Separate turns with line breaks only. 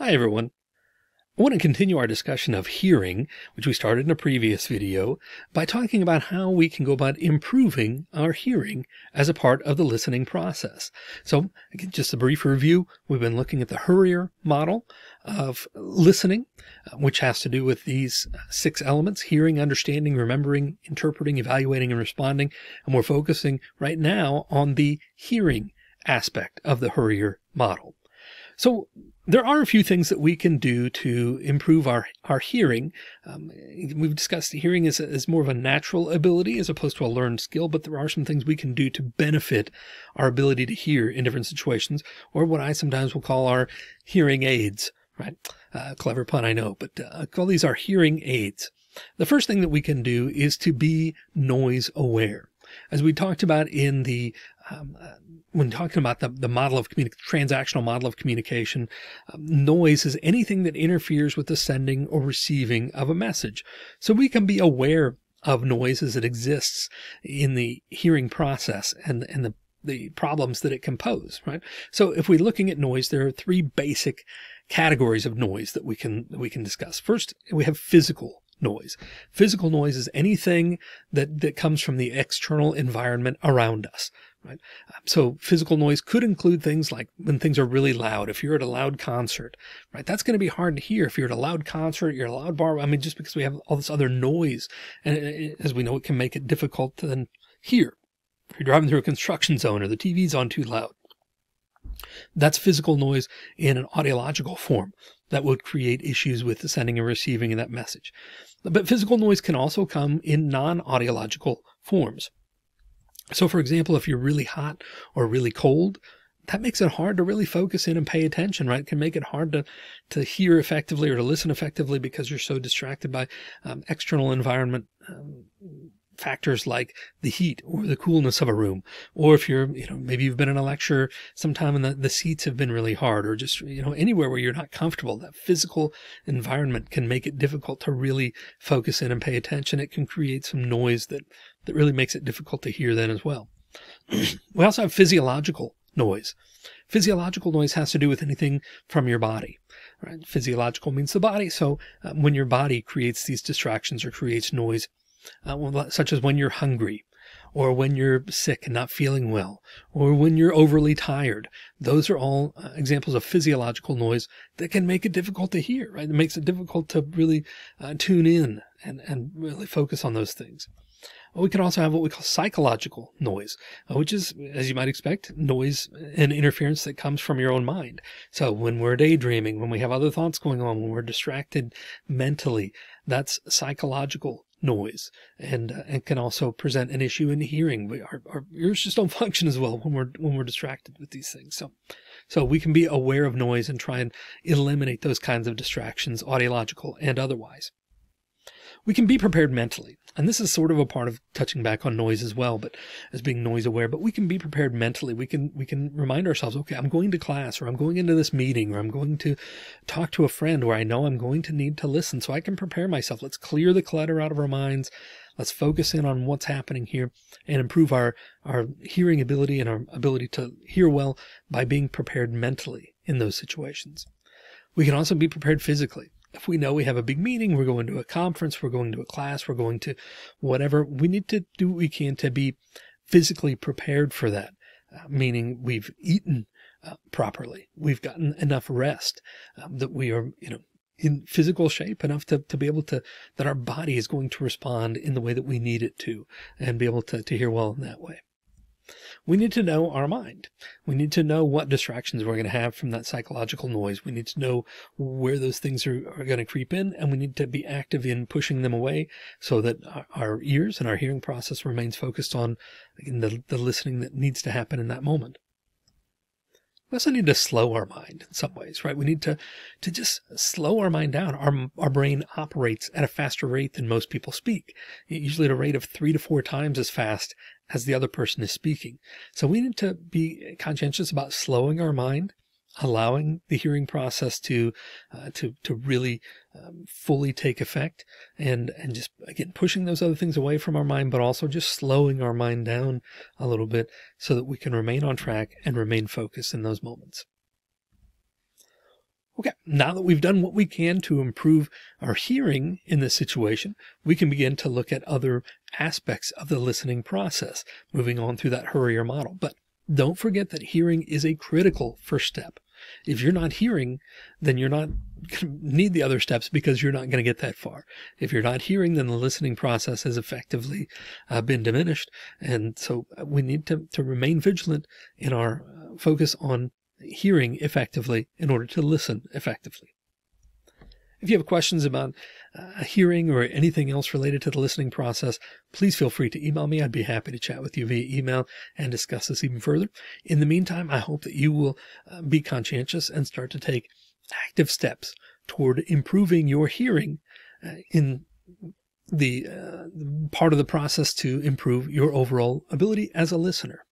Hi everyone. I want to continue our discussion of hearing, which we started in a previous video, by talking about how we can go about improving our hearing as a part of the listening process. So just a brief review. We've been looking at the HURIER model of listening, uh, which has to do with these six elements, hearing, understanding, remembering, interpreting, evaluating, and responding. And we're focusing right now on the hearing aspect of the HURIER model. So there are a few things that we can do to improve our, our hearing. Um, we've discussed hearing is, is more of a natural ability as opposed to a learned skill, but there are some things we can do to benefit our ability to hear in different situations, or what I sometimes will call our hearing aids, right? Uh, clever pun, I know, but uh, call these our hearing aids. The first thing that we can do is to be noise aware. As we talked about in the um, uh, when talking about the, the model of transactional model of communication, um, noise is anything that interferes with the sending or receiving of a message. So we can be aware of noise as it exists in the hearing process and, and the, the problems that it can pose, right? So if we're looking at noise, there are three basic categories of noise that we can, that we can discuss. First, we have physical noise. Physical noise is anything that, that comes from the external environment around us right? Um, so physical noise could include things like when things are really loud. If you're at a loud concert, right? That's going to be hard to hear. If you're at a loud concert, you're a loud bar. I mean, just because we have all this other noise and as we know, it can make it difficult to then hear. If you're driving through a construction zone or the TV's on too loud. That's physical noise in an audiological form that would create issues with the sending and receiving of that message. But physical noise can also come in non-audiological forms. So for example, if you're really hot or really cold, that makes it hard to really focus in and pay attention, right? It can make it hard to, to hear effectively or to listen effectively because you're so distracted by um, external environment um, factors like the heat or the coolness of a room. Or if you're, you know, maybe you've been in a lecture sometime and the, the seats have been really hard or just, you know, anywhere where you're not comfortable, that physical environment can make it difficult to really focus in and pay attention. It can create some noise that that really makes it difficult to hear then as well. we also have physiological noise. Physiological noise has to do with anything from your body. Right? Physiological means the body. So uh, when your body creates these distractions or creates noise, uh, such as when you're hungry, or when you're sick and not feeling well, or when you're overly tired. Those are all uh, examples of physiological noise that can make it difficult to hear, right? It makes it difficult to really uh, tune in and, and really focus on those things. We can also have what we call psychological noise, uh, which is, as you might expect, noise and interference that comes from your own mind. So when we're daydreaming, when we have other thoughts going on, when we're distracted mentally, that's psychological noise and uh, and can also present an issue in hearing. We, our, our ears just don't function as well when we're when we're distracted with these things. So so we can be aware of noise and try and eliminate those kinds of distractions, audiological and otherwise we can be prepared mentally. And this is sort of a part of touching back on noise as well, but as being noise aware, but we can be prepared mentally. We can, we can remind ourselves, okay, I'm going to class or I'm going into this meeting or I'm going to talk to a friend where I know I'm going to need to listen. So I can prepare myself. Let's clear the clutter out of our minds. Let's focus in on what's happening here and improve our, our hearing ability and our ability to hear well by being prepared mentally in those situations. We can also be prepared physically if we know we have a big meeting, we're going to a conference, we're going to a class, we're going to whatever, we need to do what we can to be physically prepared for that. Uh, meaning we've eaten uh, properly. We've gotten enough rest um, that we are, you know, in physical shape enough to, to be able to, that our body is going to respond in the way that we need it to and be able to, to hear well in that way we need to know our mind. We need to know what distractions we're going to have from that psychological noise. We need to know where those things are, are going to creep in, and we need to be active in pushing them away so that our, ears and our hearing process remains focused on the, the listening that needs to happen in that moment. We also need to slow our mind in some ways, right? We need to, to just slow our mind down. Our, our brain operates at a faster rate than most people speak, usually at a rate of three to four times as fast as the other person is speaking. So we need to be conscientious about slowing our mind, allowing the hearing process to, uh, to, to really um, fully take effect and, and just again, pushing those other things away from our mind, but also just slowing our mind down a little bit so that we can remain on track and remain focused in those moments. Okay, now that we've done what we can to improve our hearing in this situation, we can begin to look at other aspects of the listening process, moving on through that HURIER model. But don't forget that hearing is a critical first step. If you're not hearing, then you're not going to need the other steps because you're not going to get that far. If you're not hearing, then the listening process has effectively uh, been diminished. And so uh, we need to, to remain vigilant in our uh, focus on hearing effectively in order to listen effectively. If you have questions about uh, hearing or anything else related to the listening process, please feel free to email me. I'd be happy to chat with you via email and discuss this even further. In the meantime, I hope that you will uh, be conscientious and start to take active steps toward improving your hearing uh, in the uh, part of the process to improve your overall ability as a listener.